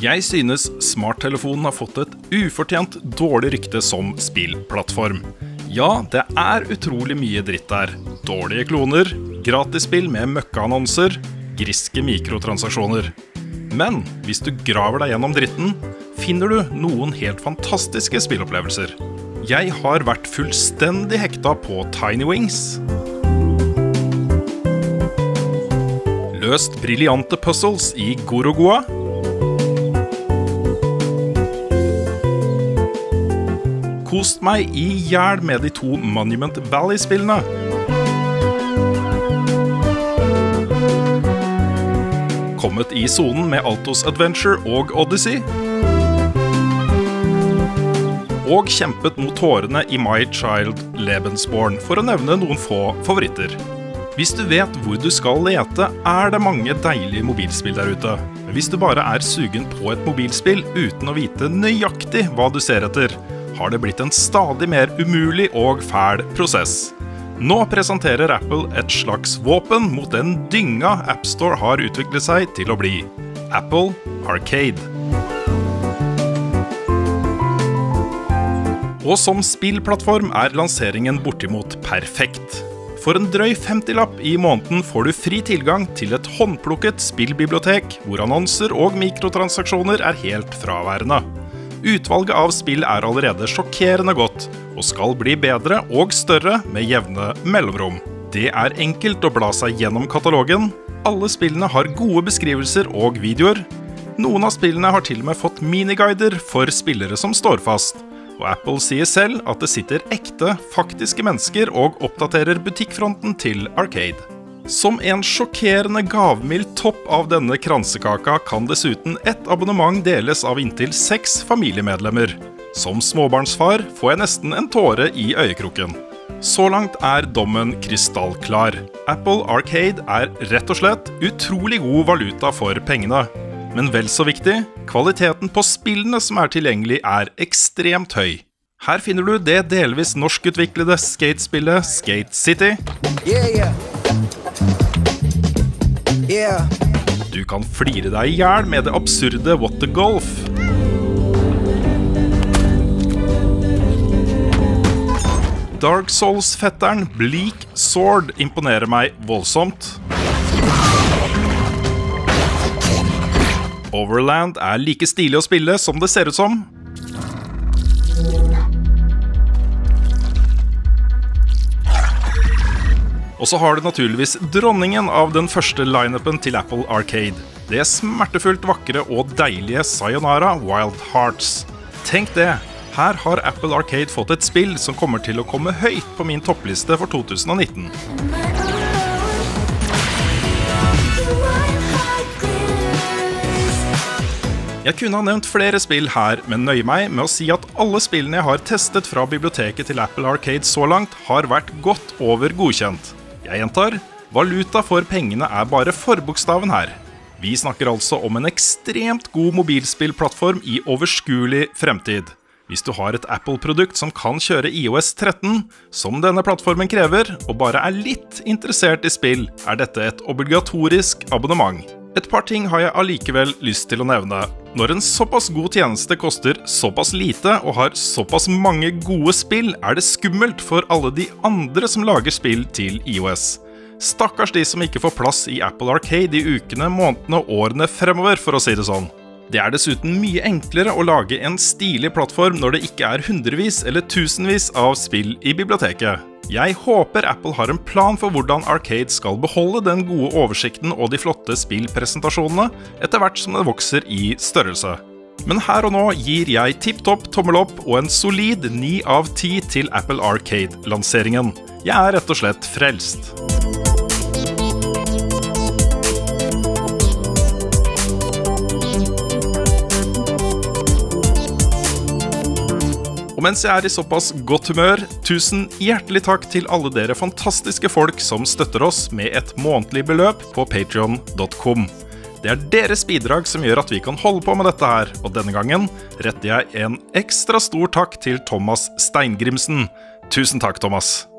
Jeg synes smarttelefonen har fått et ufortjent dårlig rykte som spillplattform. Ja, det er utrolig mye dritt der. Dårlige kloner, gratisspill med møkkaannonser, griske mikrotransaksjoner. Men hvis du graver deg gjennom dritten, finner du noen helt fantastiske spillopplevelser. Jeg har vært fullstendig hekta på Tiny Wings. Løst briljante puzzles i Gorogoa. Kost meg i hjel med de to Monument Valley-spillene. Kommet i sonen med Altos Adventure og Odyssey. Og kjempet mot tårene i My Child Lebensborn, for å nevne noen få favoritter. Hvis du vet hvor du skal lete, er det mange deilige mobilspill der ute. Men hvis du bare er sugen på et mobilspill uten å vite nøyaktig hva du ser etter, har det blitt en stadig mer umulig og fæl prosess. Nå presenterer Apple et slags våpen mot den dynga AppStore har utviklet seg til å bli. Apple Arcade. Og som spillplattform er lanseringen bortimot perfekt. For en drøy 50-lapp i måneden får du fri tilgang til et håndplukket spillbibliotek hvor annonser og mikrotransaksjoner er helt fraværende. Utvalget av spill er allerede sjokkerende godt, og skal bli bedre og større med jevne mellomrom. Det er enkelt å bla seg gjennom katalogen. Alle spillene har gode beskrivelser og videoer. Noen av spillene har til og med fått miniguider for spillere som står fast. Og Apple sier selv at det sitter ekte, faktiske mennesker og oppdaterer butikkfronten til Arcade. Som en sjokkerende gavmild topp av denne kransekaka kan dessuten ett abonnement deles av inntil seks familiemedlemmer. Som småbarnsfar får jeg nesten en tåre i øyekroken. Så langt er dommen krystallklar. Apple Arcade er rett og slett utrolig god valuta for pengene. Men vel så viktig, kvaliteten på spillene som er tilgjengelig, er ekstremt høy. Her finner du det delvis norskutviklede skatespillet Skate City. Yeah, yeah. Yeah. Du kan flire deg i hjel med det absurde What the Golf. Dark Souls-fetteren Bleak Sword imponerer meg voldsomt. Overland er like stilig å spille som det ser ut som. Og så har du naturligvis dronningen av den første lineupen til Apple Arcade. Det smertefullt vakre og deilige Sayonara Wild Hearts. Tenk det! Her har Apple Arcade fått et spill som kommer til å komme høyt på min toppliste for 2019. Jeg kunne ha nevnt flere spill her, men nøyer meg med å si at alle spillene jeg har testet fra biblioteket til Apple Arcade så langt, har vært godt over godkjent. Jeg gjentar valuta for pengene er bare forbokstaven her. Vi snakker altså om en ekstremt god mobilspillplattform i overskuelig fremtid. Hvis du har et Apple-produkt som kan kjøre IOS 13, som denne plattformen krever, og bare er litt interessert i spill, er dette et obligatorisk abonnement. Et par ting har jeg allikevel lyst til å nevne. Når en såpass god tjeneste koster såpass lite og har såpass mange gode spill, er det skummelt for alle de andre som lager spill til IOS. Stakkars de som ikke får plass i Apple Arcade i ukene, månedene og årene fremover, for å si det sånn. Det er dessuten mye enklere å lage en stilig plattform når det ikke er hundrevis eller tusenvis av spill i biblioteket. Jeg håper Apple har en plan for hvordan Arcade skal beholde den gode oversikten og de flotte spillpresentasjonene etter hvert som det vokser i størrelse. Men her og nå gir jeg tipp topp tommel opp og en solid 9 av 10 til Apple Arcade-lanseringen. Jeg er rett og slett frelst. Og mens jeg er i såpass godt humør, tusen hjertelig takk til alle dere fantastiske folk som støtter oss med et månedlig beløp på patrion.com. Det er deres bidrag som gjør at vi kan holde på med dette her, og denne gangen retter jeg en ekstra stor takk til Thomas Steingrimsen. Tusen takk, Thomas.